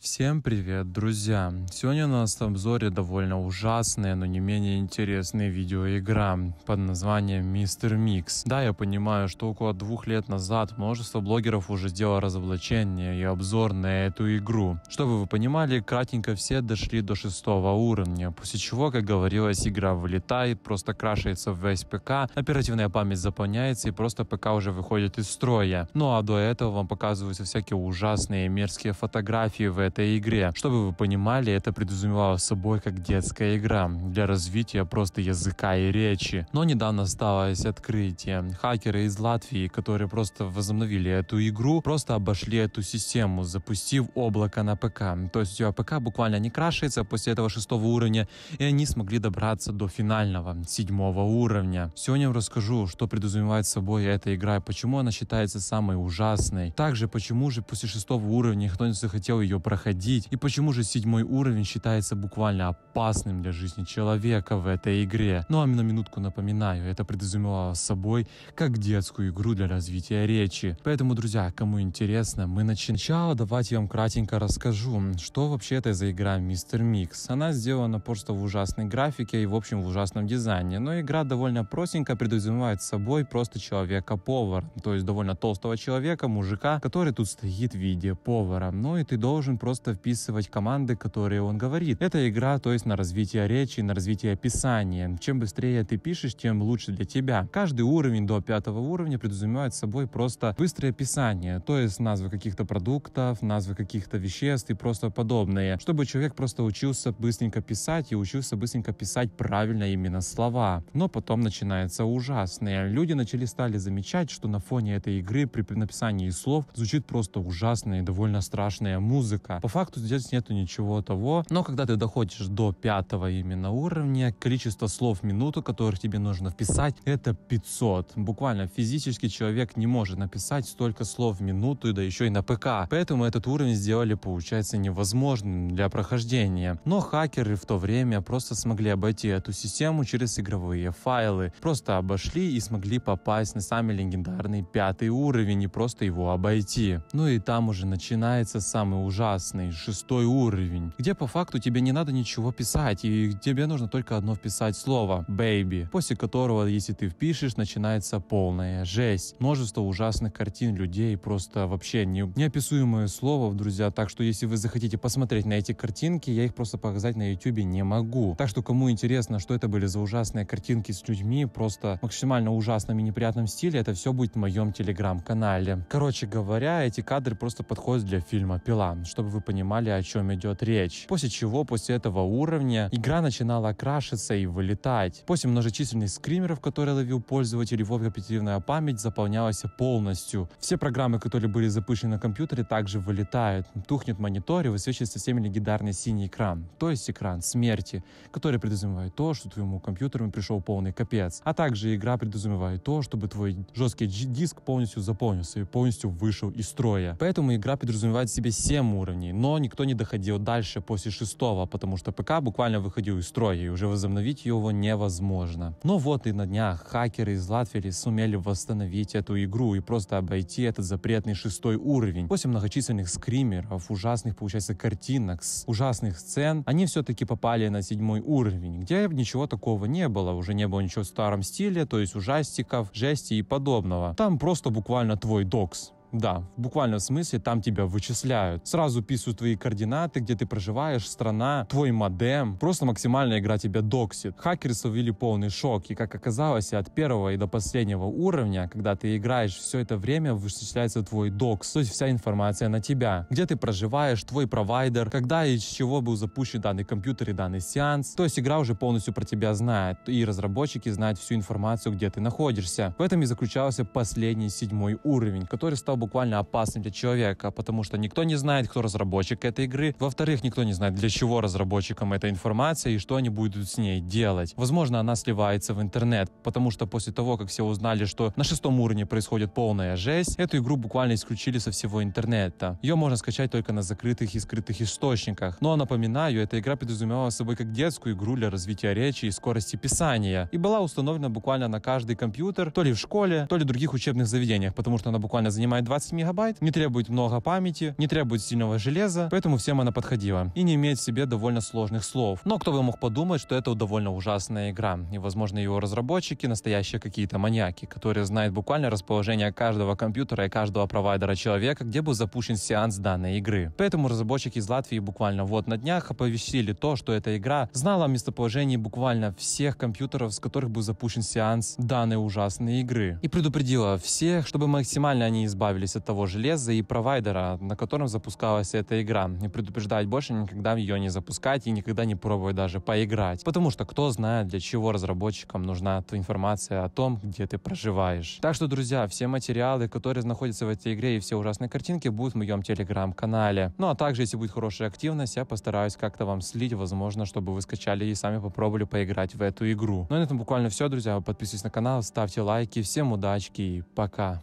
Всем привет, друзья! Сегодня у нас в обзоре довольно ужасная, но не менее интересная видеоигра под названием Мистер Микс. Да, я понимаю, что около двух лет назад множество блогеров уже сделало разоблачение и обзор на эту игру. Чтобы вы понимали, кратенько все дошли до шестого уровня, после чего, как говорилось, игра вылетает, просто крашается в весь ПК, оперативная память заполняется и просто ПК уже выходит из строя. Ну а до этого вам показываются всякие ужасные мерзкие фотографии в этой игре. Чтобы вы понимали, это предусматривало собой как детская игра для развития просто языка и речи. Но недавно сталось открытие. Хакеры из Латвии, которые просто возобновили эту игру, просто обошли эту систему, запустив облако на ПК. То есть тебя ПК буквально не крашится после этого шестого уровня, и они смогли добраться до финального, седьмого уровня. Сегодня я расскажу, что предусматривает собой эта игра и почему она считается самой ужасной. Также, почему же после шестого уровня не захотел ее проходить проходить, и почему же седьмой уровень считается буквально опасным для жизни человека в этой игре. Ну а на минутку напоминаю, это предусматривало собой как детскую игру для развития речи. Поэтому, друзья, кому интересно, мы начнем. Сначала давайте я вам кратенько расскажу, что вообще это за игра Мистер Микс. Она сделана просто в ужасной графике и в общем в ужасном дизайне, но игра довольно простенько предусматривает собой просто человека-повар, то есть довольно толстого человека, мужика, который тут стоит в виде повара. Ну и ты должен просто просто вписывать команды, которые он говорит. Это игра, то есть на развитие речи, на развитие описания. Чем быстрее ты пишешь, тем лучше для тебя. Каждый уровень до пятого уровня предусматривает собой просто быстрое описание, то есть назвы каких-то продуктов, назвы каких-то веществ и просто подобное, чтобы человек просто учился быстренько писать и учился быстренько писать правильно именно слова. Но потом начинается ужасное. Люди начали стали замечать, что на фоне этой игры при написании слов звучит просто ужасная и довольно страшная музыка. По факту здесь нету ничего того, но когда ты доходишь до пятого именно уровня, количество слов в минуту, которых тебе нужно вписать, это 500. Буквально физически человек не может написать столько слов в минуту, да еще и на ПК. Поэтому этот уровень сделали, получается, невозможным для прохождения. Но хакеры в то время просто смогли обойти эту систему через игровые файлы. Просто обошли и смогли попасть на самый легендарный пятый уровень и просто его обойти. Ну и там уже начинается самый ужасный классный шестой уровень, где по факту тебе не надо ничего писать, и тебе нужно только одно вписать слово «baby», после которого, если ты впишешь, начинается полная жесть. Множество ужасных картин людей, просто вообще не, неописуемое слово, друзья, так что если вы захотите посмотреть на эти картинки, я их просто показать на YouTube не могу. Так что кому интересно, что это были за ужасные картинки с людьми, просто максимально ужасном и неприятном стиле, это все будет в моем телеграм-канале. Короче говоря, эти кадры просто подходят для фильма «Пила», чтобы вы понимали, о чем идет речь. После чего, после этого уровня, игра начинала крашиться и вылетать. После многочисленных скримеров, которые ловил пользователь, его оперативная память заполнялась полностью. Все программы, которые были запущены на компьютере, также вылетают. Тухнет монитор и высвечивается всеми легендарный синий экран, то есть экран смерти, который предусматривает то, что твоему компьютеру пришел полный капец. А также игра предусматривает то, чтобы твой жесткий диск полностью заполнился и полностью вышел из строя. Поэтому игра подразумевает в себе 7 уровней уровней, но никто не доходил дальше после шестого, потому что ПК буквально выходил из строя, и уже возобновить его невозможно. Но вот и на днях хакеры из Латвии сумели восстановить эту игру и просто обойти этот запретный шестой уровень. После многочисленных скримеров, ужасных, получается, картинок, ужасных сцен, они все-таки попали на седьмой уровень, где ничего такого не было, уже не было ничего в старом стиле, то есть ужастиков, жести и подобного. Там просто буквально твой докс. Да, в буквальном смысле там тебя вычисляют. Сразу писают твои координаты, где ты проживаешь, страна, твой модем. Просто максимальная игра тебя доксит. Хакеры совели полный шок. И как оказалось, от первого и до последнего уровня, когда ты играешь, все это время вычисляется твой докс. То есть вся информация на тебя. Где ты проживаешь, твой провайдер, когда и с чего был запущен данный компьютер и данный сеанс. То есть игра уже полностью про тебя знает. И разработчики знают всю информацию, где ты находишься. В этом и заключался последний седьмой уровень, который стал буквально опасным для человека, потому что никто не знает, кто разработчик этой игры. Во-вторых, никто не знает, для чего разработчикам эта информация и что они будут с ней делать. Возможно, она сливается в интернет, потому что после того, как все узнали, что на шестом уровне происходит полная жесть, эту игру буквально исключили со всего интернета. Ее можно скачать только на закрытых и скрытых источниках. Но напоминаю, эта игра подразумевала собой как детскую игру для развития речи и скорости писания. И была установлена буквально на каждый компьютер, то ли в школе, то ли в других учебных заведениях, потому что она буквально занимает 20 мегабайт, не требует много памяти, не требует сильного железа, поэтому всем она подходила. И не имеет в себе довольно сложных слов. Но кто бы мог подумать, что это довольно ужасная игра. И, возможно, его разработчики настоящие какие-то маньяки, которые знают буквально расположение каждого компьютера и каждого провайдера человека, где был запущен сеанс данной игры. Поэтому разработчики из Латвии буквально вот на днях оповестили то, что эта игра знала о местоположении буквально всех компьютеров, с которых был запущен сеанс данной ужасной игры. И предупредила всех, чтобы максимально они избавились от того железа и провайдера, на котором запускалась эта игра. И предупреждать больше никогда ее не запускать и никогда не пробовать даже поиграть. Потому что кто знает, для чего разработчикам нужна информация о том, где ты проживаешь. Так что, друзья, все материалы, которые находятся в этой игре и все ужасные картинки будут в моем телеграм-канале. Ну а также, если будет хорошая активность, я постараюсь как-то вам слить, возможно, чтобы вы скачали и сами попробовали поиграть в эту игру. Ну и на этом буквально все, друзья. Подписывайтесь на канал, ставьте лайки. Всем удачки и пока.